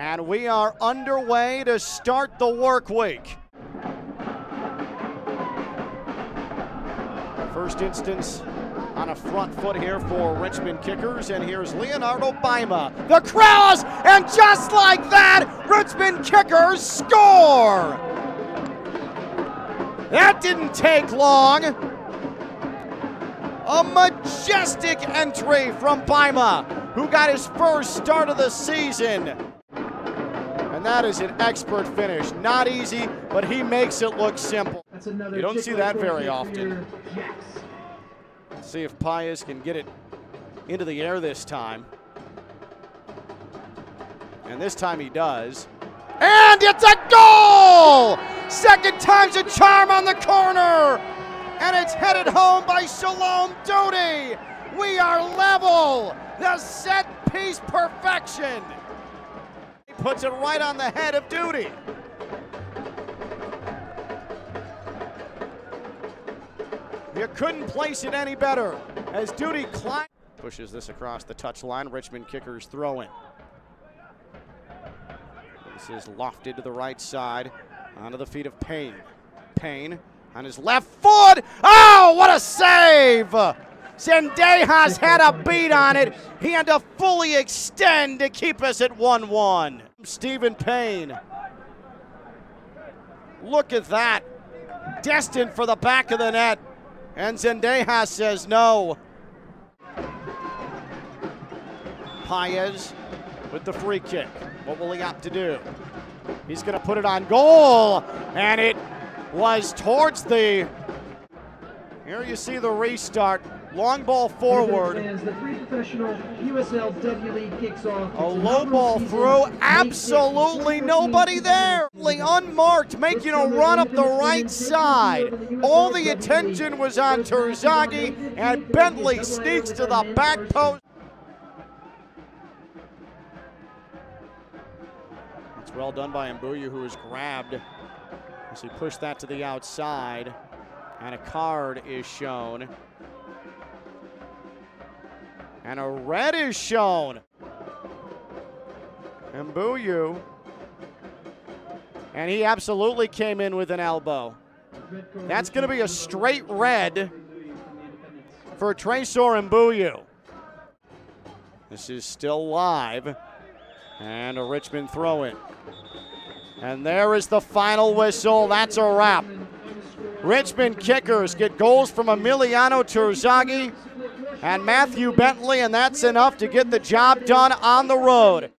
And we are underway to start the work week. First instance on a front foot here for Richmond Kickers, and here's Leonardo Baima. The cross, and just like that, Richmond Kickers score! That didn't take long. A majestic entry from Baima, who got his first start of the season. And that is an expert finish. Not easy, but he makes it look simple. You don't see that very often. Let's see if Pius can get it into the air this time. And this time he does. And it's a goal! Second time's a charm on the corner. And it's headed home by Shalom Dutey. We are level. The set piece perfection. Puts it right on the head of Dutey. You couldn't place it any better as Dutey climbs. Pushes this across the touchline. Richmond kickers throw in. This is lofted to the right side onto the feet of Payne. Payne on his left foot. Oh, what a save! Zendejas had a beat on it. He had to fully extend to keep us at 1 1. Stephen Payne. Look at that. Destined for the back of the net. And Zendejas says no. Paez with the free kick. What will he opt to do? He's going to put it on goal, and it was towards the. Here you see the restart. Long ball forward. The pre-professional USLW League kicks off. A low ball through. Absolutely nobody there. Bentley unmarked, making a run up the right side. All the attention was on Terzaghi, and Bentley sneaks to the back post. It's well done by Mbuyu, who was grabbed as he pushed that to the outside. And a card is shown. And a red is shown. And Mbuyu. And he absolutely came in with an elbow. That's going to be a straight red for Tresor Mbuyu. This is still live. And a Richmond throw in. And there is the final whistle. That's a wrap. Richmond kickers get goals from Emiliano Terzaghi and Matthew Bentley, and that's enough to get the job done on the road.